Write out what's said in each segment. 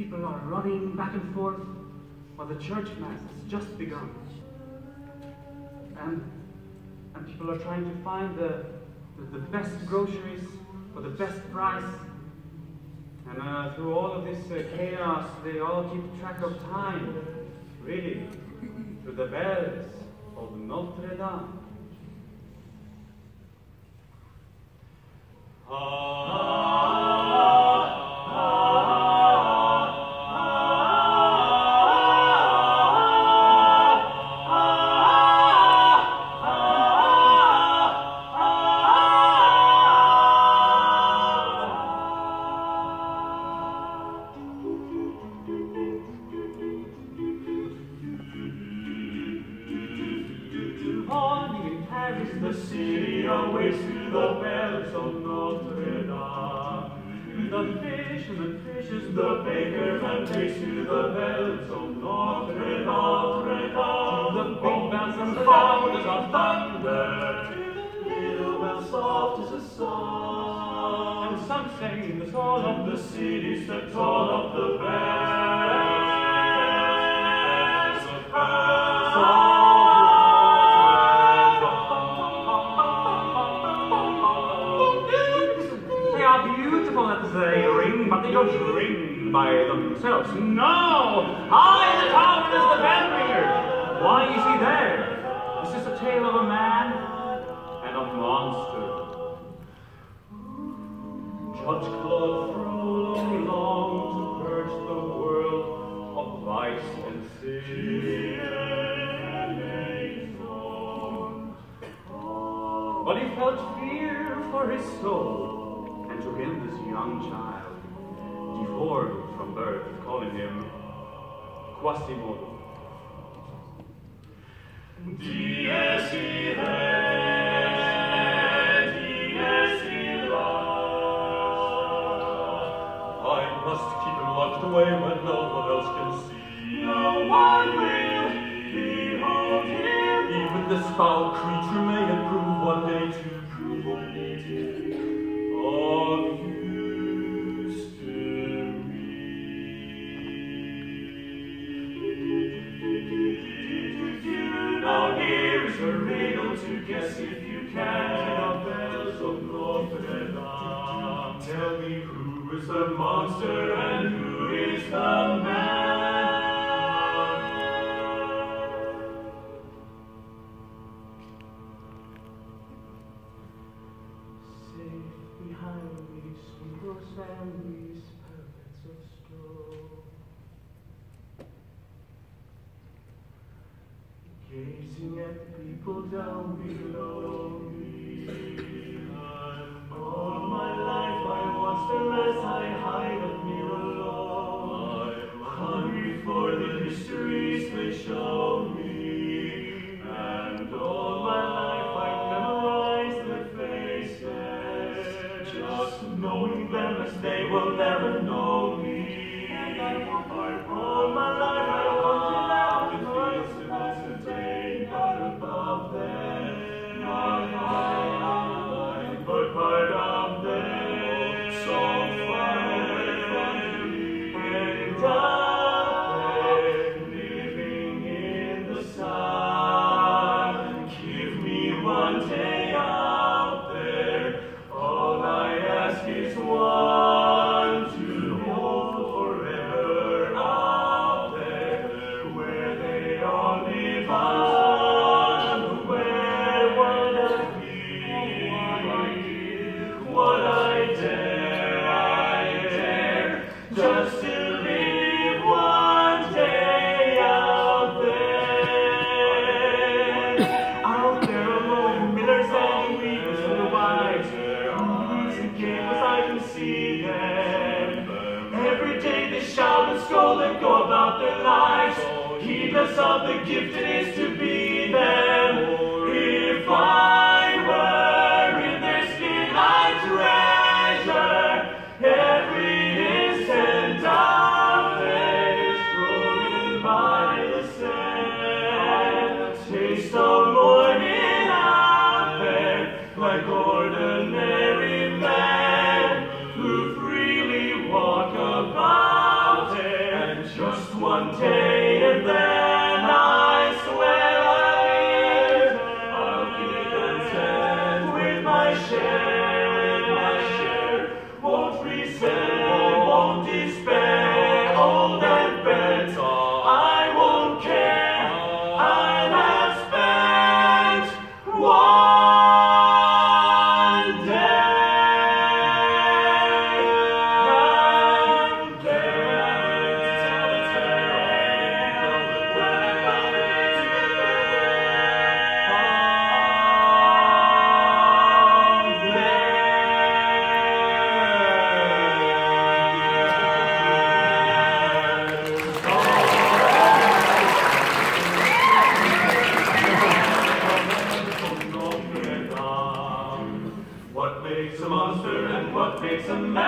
People are running back and forth while the church mass has just begun. And, and people are trying to find the, the, the best groceries for the best price. And uh, through all of this uh, chaos, they all keep track of time, really, through the bells of Notre Dame. Paris, The city awakes to the bells of Notre Dame. the fish the fishes, The bakers and bakes to the bells of Notre Dame, the big bells and the loud loudest as of a thunder. little bell soft as a song. And some sing the song of the city steps all of the bells. Themselves. No! High in the tower is the bell. Why is he there? This is a tale of a man and a monster. Judge Claude Frollo longed to purge the world of vice and sin. But he felt fear for his soul, and to him this young child, from birth calling him Quasimodo. Dies irae, dies irae. I must keep him locked away when no one else can see. No one will behold him. Even this foul creature may improve one day to prove one day to and who is the man? Safe behind these windows and these of. Gazing at people down below me. Mysteries they show me. And all my life I memorize their faces. Just knowing them as they will see them. Every day they shout and scold and go about their lives, heedless of the gift it is to be them. If I were in their skin, I'd treasure every instant of their strolling by the sand. Taste of morning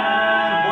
makes